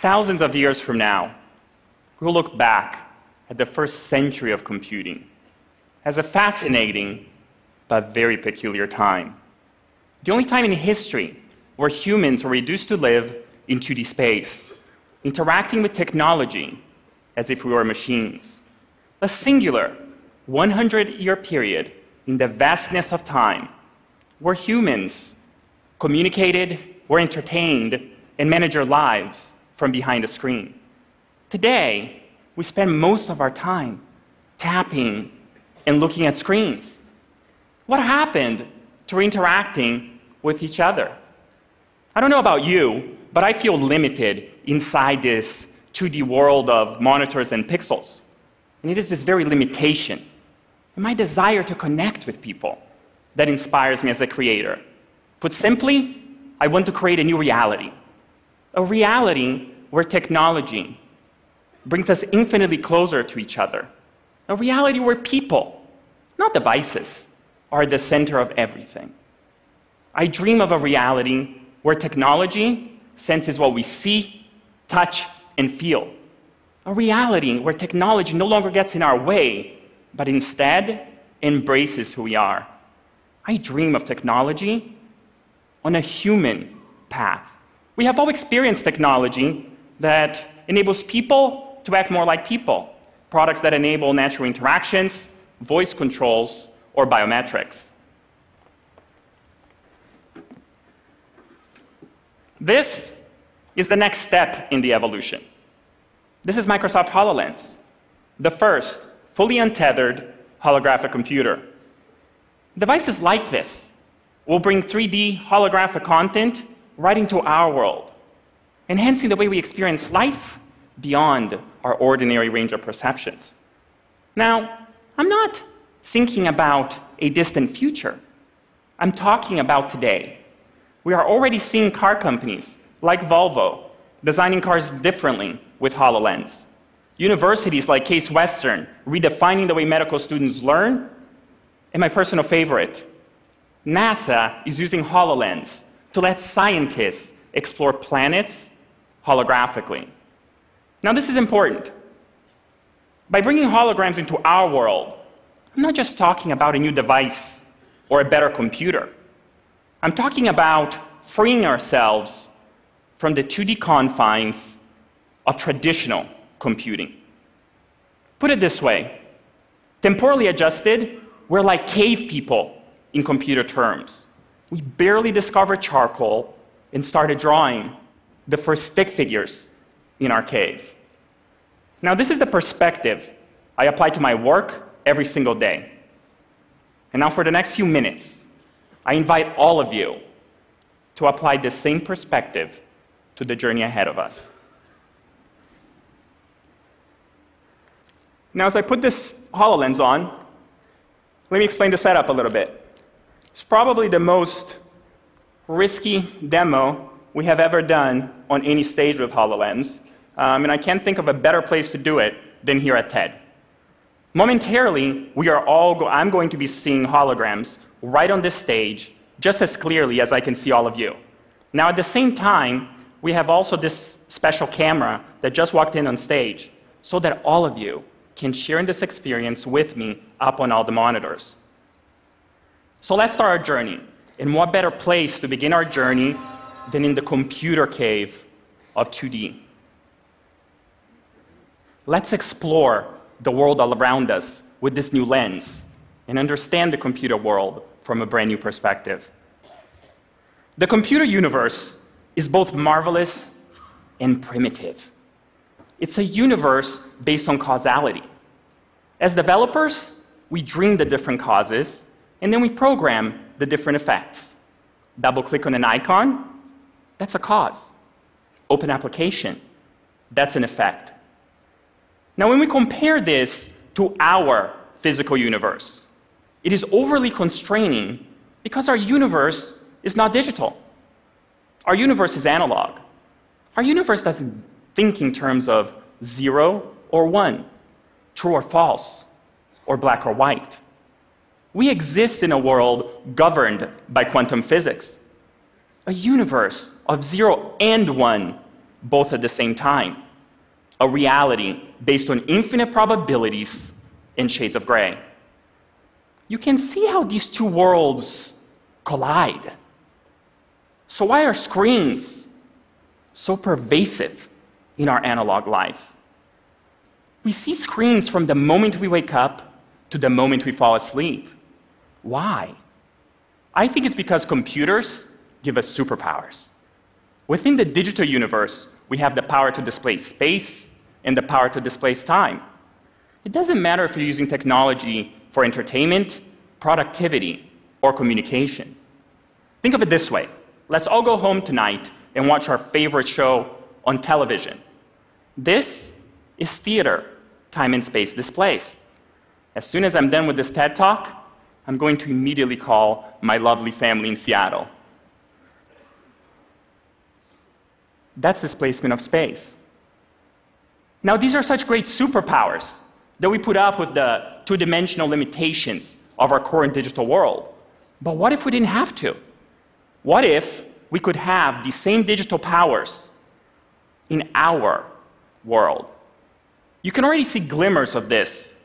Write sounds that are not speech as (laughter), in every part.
Thousands of years from now, we'll look back at the first century of computing as a fascinating but very peculiar time. The only time in history where humans were reduced to live in 2D space, interacting with technology as if we were machines. A singular 100 year period in the vastness of time where humans communicated, were entertained, and managed their lives from behind a screen. Today, we spend most of our time tapping and looking at screens. What happened to interacting with each other? I don't know about you, but I feel limited inside this 2D world of monitors and pixels. And it is this very limitation and my desire to connect with people that inspires me as a creator. Put simply, I want to create a new reality. A reality where technology brings us infinitely closer to each other. A reality where people, not devices, are the center of everything. I dream of a reality where technology senses what we see, touch, and feel. A reality where technology no longer gets in our way, but instead embraces who we are. I dream of technology on a human path. We have all experienced technology that enables people to act more like people, products that enable natural interactions, voice controls, or biometrics. This is the next step in the evolution. This is Microsoft HoloLens, the first fully untethered holographic computer. Devices like this will bring 3D holographic content right into our world, enhancing the way we experience life beyond our ordinary range of perceptions. Now, I'm not thinking about a distant future. I'm talking about today. We are already seeing car companies like Volvo designing cars differently with HoloLens. Universities like Case Western redefining the way medical students learn. And my personal favorite, NASA is using HoloLens to let scientists explore planets holographically. Now, this is important. By bringing holograms into our world, I'm not just talking about a new device or a better computer. I'm talking about freeing ourselves from the 2D confines of traditional computing. Put it this way temporally adjusted, we're like cave people in computer terms. We barely discovered charcoal and started drawing the first stick figures in our cave. Now, this is the perspective I apply to my work every single day. And now, for the next few minutes, I invite all of you to apply the same perspective to the journey ahead of us. Now, as I put this HoloLens on, let me explain the setup a little bit. It's probably the most risky demo we have ever done on any stage with HoloLens, um, and I can't think of a better place to do it than here at TED. Momentarily, we are all go- I'm going to be seeing holograms right on this stage just as clearly as I can see all of you. Now, at the same time, we have also this special camera that just walked in on stage so that all of you can share in this experience with me up on all the monitors. So let's start our journey. And what better place to begin our journey than in the computer cave of 2D? Let's explore the world all around us with this new lens and understand the computer world from a brand new perspective. The computer universe is both marvelous and primitive. It's a universe based on causality. As developers, we dream the different causes, and then we program the different effects. Double click on an icon, that's a cause. Open application, that's an effect. Now, when we compare this to our physical universe, it is overly constraining because our universe is not digital. Our universe is analog. Our universe doesn't think in terms of zero or one, true or false, or black or white. We exist in a world governed by quantum physics, a universe of zero and one, both at the same time a reality based on infinite probabilities and shades of gray. You can see how these two worlds collide. So, why are screens so pervasive in our analog life? We see screens from the moment we wake up to the moment we fall asleep. Why? I think it's because computers give us superpowers. Within the digital universe, we have the power to displace space and the power to displace time. It doesn't matter if you're using technology for entertainment, productivity, or communication. Think of it this way let's all go home tonight and watch our favorite show on television. This is theater, time and space displaced. As soon as I'm done with this TED talk, I'm going to immediately call my lovely family in Seattle. That's displacement of space. Now, these are such great superpowers that we put up with the two dimensional limitations of our current digital world. But what if we didn't have to? What if we could have the same digital powers in our world? You can already see glimmers of this,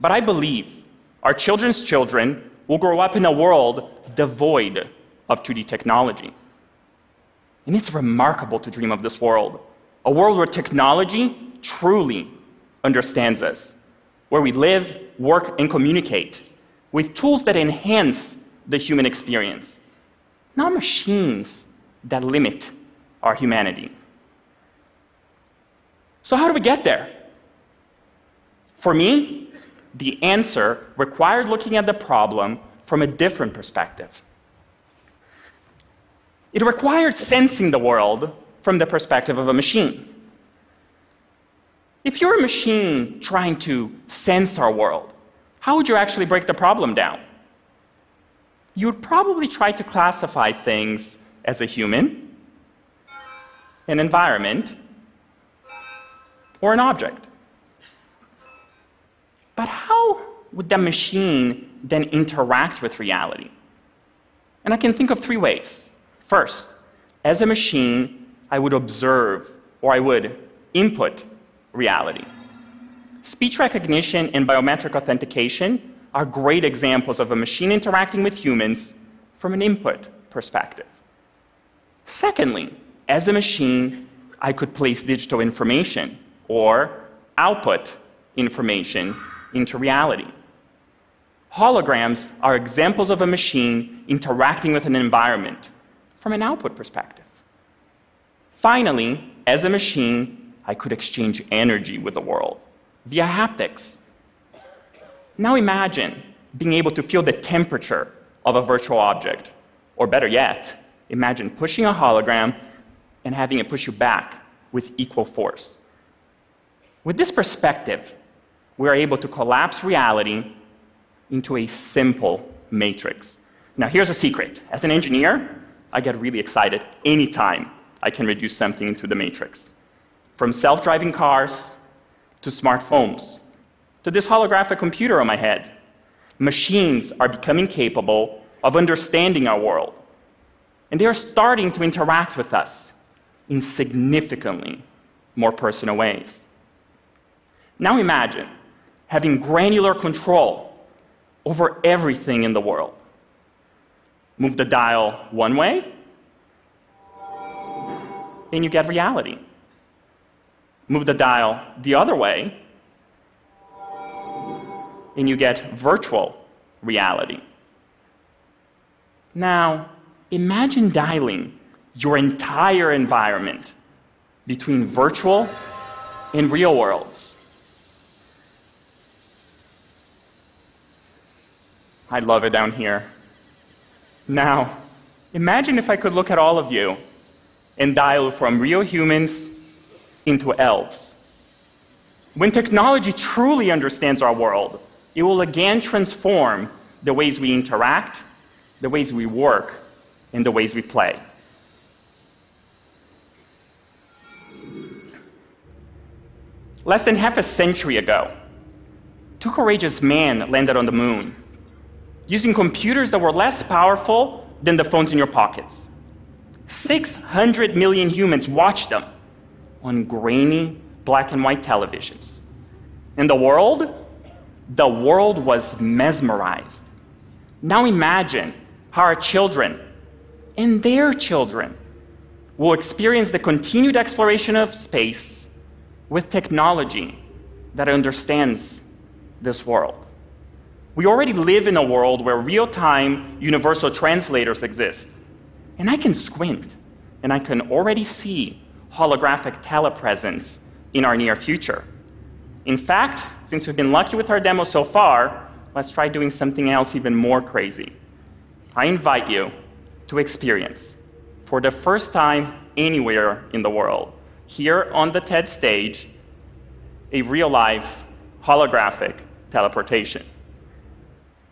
but I believe our children's children will grow up in a world devoid of 2D technology. And it's remarkable to dream of this world a world where technology truly understands us, where we live, work, and communicate with tools that enhance the human experience, not machines that limit our humanity. So, how do we get there? For me, the answer required looking at the problem from a different perspective. It required sensing the world from the perspective of a machine. If you're a machine trying to sense our world, how would you actually break the problem down? You would probably try to classify things as a human, an environment, or an object. But how would the machine then interact with reality? And I can think of three ways. First, as a machine, I would observe or I would input reality. Speech recognition and biometric authentication are great examples of a machine interacting with humans from an input perspective. Secondly, as a machine, I could place digital information or output information into reality. Holograms are examples of a machine interacting with an environment from an output perspective. Finally, as a machine, I could exchange energy with the world via haptics. Now imagine being able to feel the temperature of a virtual object, or better yet, imagine pushing a hologram and having it push you back with equal force. With this perspective, we are able to collapse reality into a simple matrix. Now, here's a secret. As an engineer, I get really excited anytime I can reduce something into the matrix. From self driving cars to smartphones to this holographic computer on my head, machines are becoming capable of understanding our world. And they are starting to interact with us in significantly more personal ways. Now imagine having granular control over everything in the world. Move the dial one way, and you get reality. Move the dial the other way, and you get virtual reality. Now, imagine dialing your entire environment between virtual and real worlds. I love it down here. Now, imagine if I could look at all of you and dial from real humans into elves. When technology truly understands our world, it will again transform the ways we interact, the ways we work, and the ways we play. Less than half a century ago, two courageous men landed on the moon using computers that were less powerful than the phones in your pockets. 600 million humans watched them on grainy black and white televisions. In the world, the world was mesmerized. Now imagine how our children and their children will experience the continued exploration of space with technology that understands this world. We already live in a world where real time universal translators exist. And I can squint and I can already see holographic telepresence in our near future. In fact, since we've been lucky with our demo so far, let's try doing something else even more crazy. I invite you to experience, for the first time anywhere in the world, here on the TED stage, a real life holographic teleportation.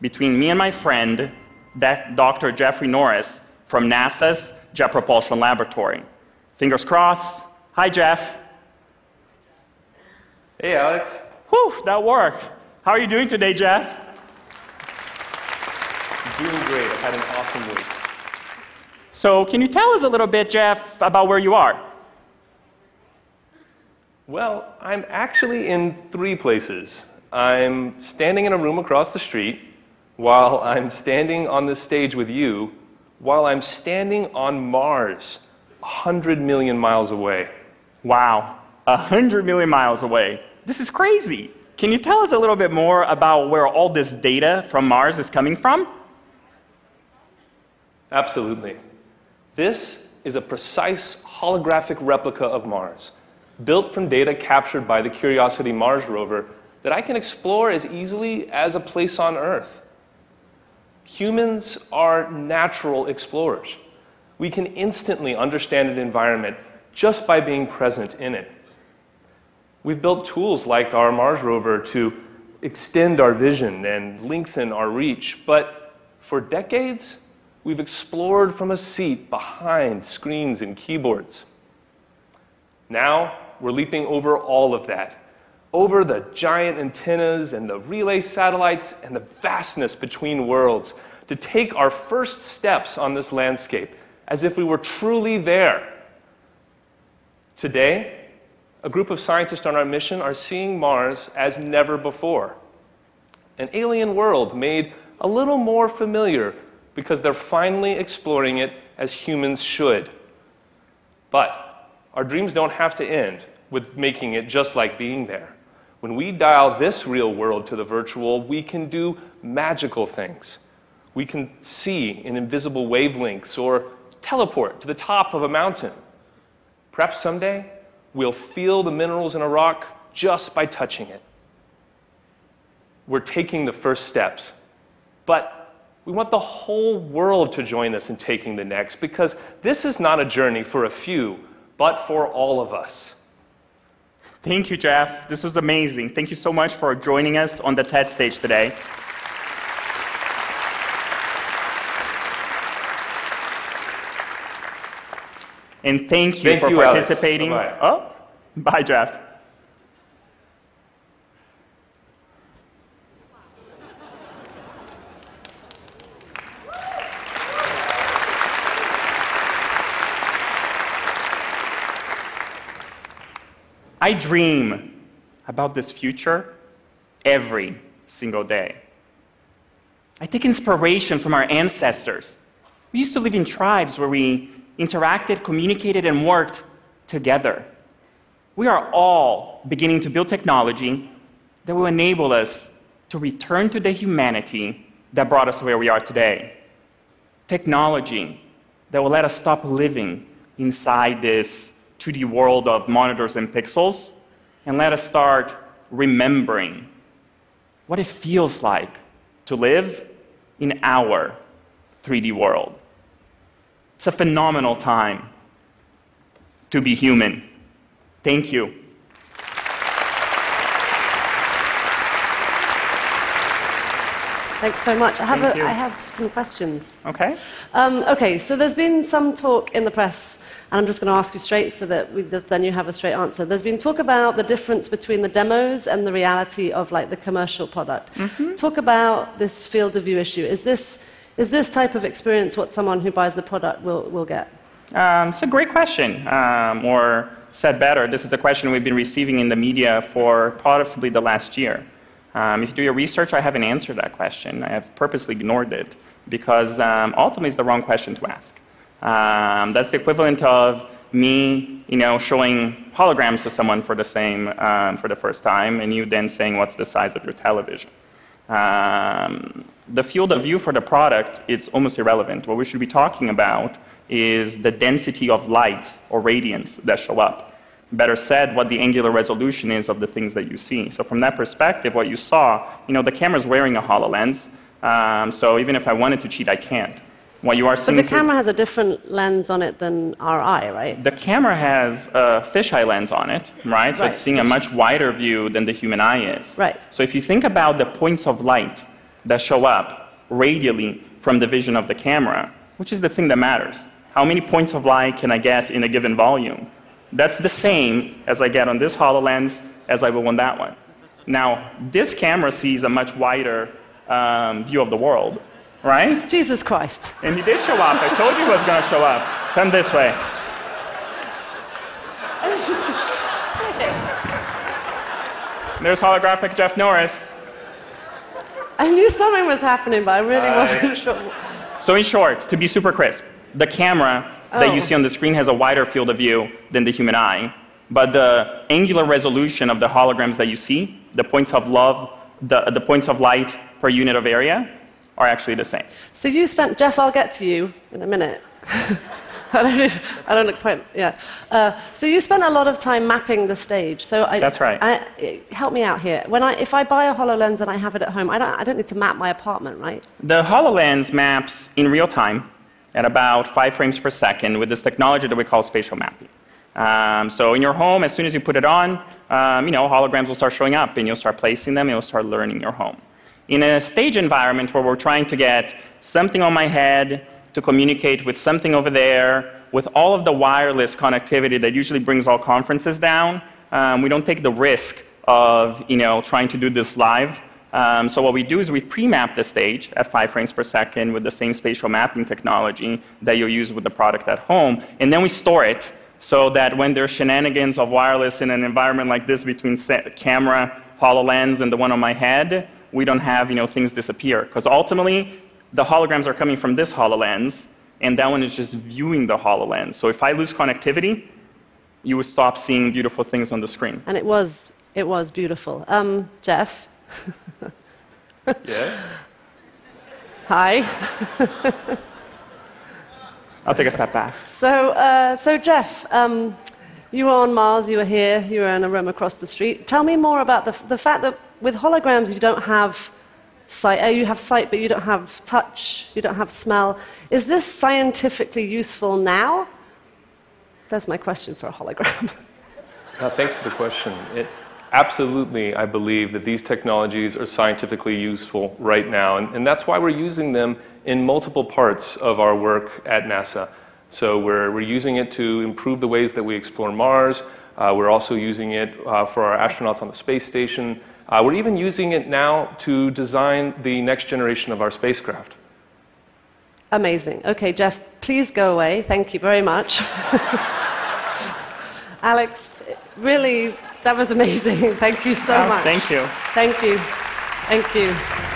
Between me and my friend, Dr. Jeffrey Norris from NASA's Jet Propulsion Laboratory. Fingers crossed. Hi, Jeff. Hey, Alex. Whew, that worked. How are you doing today, Jeff? Doing great. I've had an awesome week. So, can you tell us a little bit, Jeff, about where you are? Well, I'm actually in three places. I'm standing in a room across the street, while I'm standing on this stage with you, while I'm standing on Mars, 100 million miles away. Wow, 100 million miles away. This is crazy. Can you tell us a little bit more about where all this data from Mars is coming from? Absolutely. This is a precise holographic replica of Mars, built from data captured by the Curiosity Mars rover that I can explore as easily as a place on Earth. Humans are natural explorers. We can instantly understand an environment just by being present in it. We've built tools like our Mars rover to extend our vision and lengthen our reach, but for decades, We've explored from a seat behind screens and keyboards. Now, we're leaping over all of that, over the giant antennas and the relay satellites and the vastness between worlds, to take our first steps on this landscape as if we were truly there. Today, a group of scientists on our mission are seeing Mars as never before. An alien world made a little more familiar because they're finally exploring it as humans should. But our dreams don't have to end with making it just like being there. When we dial this real world to the virtual, we can do magical things. We can see in invisible wavelengths or teleport to the top of a mountain. Perhaps someday we'll feel the minerals in a rock just by touching it. We're taking the first steps. But we want the whole world to join us in taking the next because this is not a journey for a few, but for all of us. Thank you, Jeff. This was amazing. Thank you so much for joining us on the TED stage today. And thank you thank for you, participating. Bye-bye. Oh, bye, Jeff. I dream about this future every single day. I take inspiration from our ancestors. We used to live in tribes where we interacted, communicated, and worked together. We are all beginning to build technology that will enable us to return to the humanity that brought us where we are today. Technology that will let us stop living inside this 2D world of monitors and pixels and let us start remembering what it feels like to live in our 3D world. It's a phenomenal time to be human. Thank you. Thanks so much. I have, a, I have some questions. Okay. Um, okay, so there's been some talk in the press, and I'm just going to ask you straight so that we, then you have a straight answer. There's been talk about the difference between the demos and the reality of like the commercial product. Mm-hmm. Talk about this field of view issue. Is this, is this type of experience what someone who buys the product will, will get? Um, it's a great question, um, or Said better, this is a question we've been receiving in the media for possibly the last year. Um, if you do your research, I haven't answered that question. I have purposely ignored it because um, ultimately it's the wrong question to ask. Um, that's the equivalent of me, you know, showing holograms to someone for the same, um, for the first time, and you then saying, what's the size of your television? Um, the field of view for the product is almost irrelevant. What we should be talking about is the density of lights or radiance that show up. Better said, what the angular resolution is of the things that you see. So from that perspective, what you saw, you know, the camera's wearing a HoloLens, um, so even if I wanted to cheat, I can't. What you are seeing But the camera has a different lens on it than our eye, right? the camera has a fisheye lens on it, right? So Right. it's seeing a much wider view than the human eye is. Right. So if you think about the points of light that show up radially from the vision of the camera, which is the thing that matters, how many points of light can I get in a given volume? That's the same as I get on this HoloLens as I will on that one. Now, this camera sees a much wider um, view of the world, right? Jesus Christ. And he did show up. I told you he was going to show up. Come this way. (laughs) There's holographic Jeff Norris. I knew something was happening, but I really wasn't (laughs) sure. So, in short, to be super crisp, the camera that you Oh. see on the screen has a wider field of view than the human eye, but the angular resolution of the holograms that you see, the points of love, the, the points of light per unit of area, are actually the same. So you spent, Jeff, I'll get to you in a minute. (laughs) I don't, I don't look quite, yeah. Uh, so you spent a lot of time mapping the stage. So I, That's right. I, help me out here. When I, if I buy a HoloLens and I have it at home, I don't, I don't need to map my apartment, right? The HoloLens maps in real time at about five frames per second with this technology that we call spatial mapping. Um, so in your home, as soon as you put it on, um, you know, holograms will start showing up and you'll start placing them and you'll start learning your home. In a stage environment where we're trying to get something on my head to communicate with something over there, with all of the wireless connectivity that usually brings all conferences down, um, we don't take the risk of, you know, trying to do this live. Um, so what we do is we pre-map the stage at five frames per second with the same spatial mapping technology that you'll use with the product at home, and then we store it so that when there's shenanigans of wireless in an environment like this between camera, HoloLens, and the one on my head, we don't have you know, things disappear. Because ultimately, the holograms are coming from this HoloLens, and that one is just viewing the HoloLens. So if I lose connectivity, you will stop seeing beautiful things on the screen. And it was, it was beautiful. Um, Jeff, (laughs) Yeah? hi. I'll take a step back. So, uh, so Jeff, um, you were on Mars, you were here, you were in a room across the street. Tell me more about the, the fact that with holograms you don't have sight. Uh, you have sight, but you don't have touch, you don't have smell. Is this scientifically useful now? That's my question for a hologram. Uh, thanks for the question. It, absolutely, I believe that these technologies are scientifically useful right now, and, and that's why we're using them in multiple parts of our work at NASA. So we're, we're using it to improve the ways that we explore Mars. Uh, we're also using it uh, for our astronauts on the space station. Uh, we're even using it now to design the next generation of our spacecraft. Amazing. Okay, Jeff, please go away. Thank you very much. (laughs) Alex, really, that was amazing. (laughs) Thank you so Oh, much. Thank you. Thank you. Thank you.